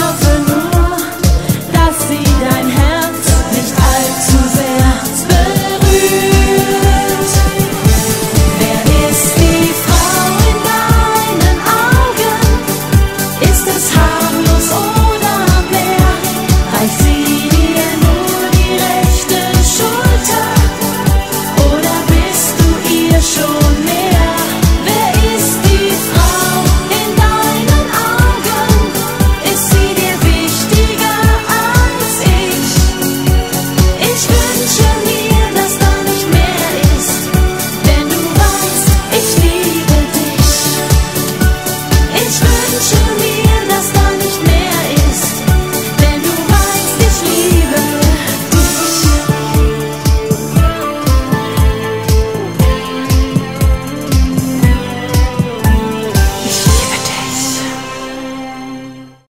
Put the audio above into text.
something